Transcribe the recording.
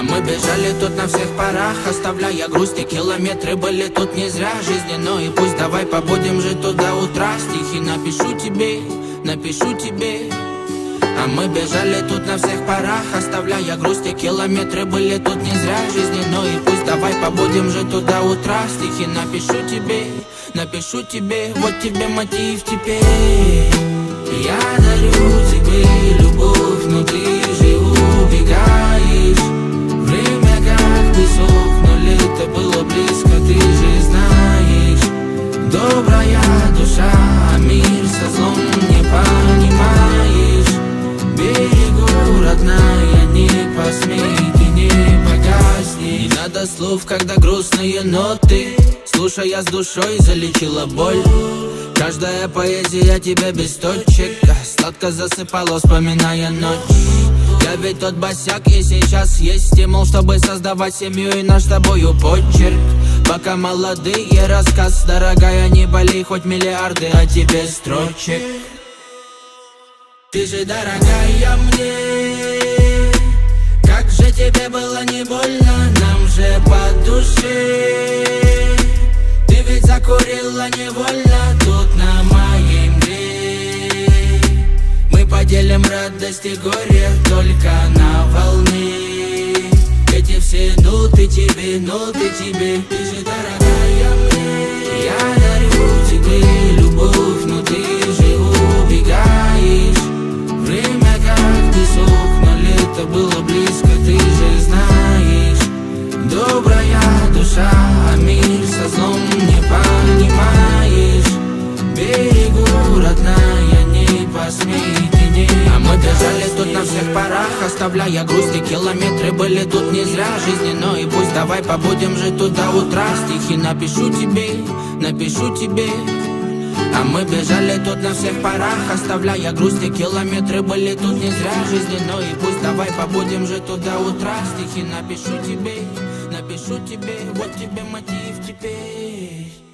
А мы бежали тут на всех парах, оставляя грусти Километры. Были тут не зря жизненной И пусть давай побудем жить туда утра. Стихи напишу тебе, напишу тебе. А мы бежали тут на всех парах, оставляя грусти Километры. Были тут не зря жизненной И пусть давай побудем жить туда утра. Стихи напишу тебе, напишу тебе. Вот тебе мотив теперь надо слов, когда грустные ноты. Слушая с душой, залечила боль. Каждая поэзия тебя без точек. Сладко засыпала, вспоминая ночь. Я ведь тот босяк, и сейчас есть стимул Чтобы создавать семью и наш с тобою почерк. Пока молодые рассказ, дорогая, не болей Хоть миллиарды, а тебе строчек. Ты же дорогая мне Как же тебе было не больно по душе Ты ведь закурила невольно Тут на моей мгле Мы поделим радость и горе Только на волне. Эти все ноты тебе, ноты тебе Ты же дорогая мне. Я дарю тебе любовь, но ты же убегаешь. Время как песок, но лето было близко, бежали тут на всех парах, оставляя грусти Километры были тут не зря. Жизненной И пусть давай побудем жить туда утра. Стихи напишу тебе, напишу тебе. А мы бежали тут на всех парах, оставляя грусти Километры были тут не зря. Жизненной И пусть давай побудем жить туда утра. Стихи напишу тебе, напишу тебе. Вот тебе мотив теперь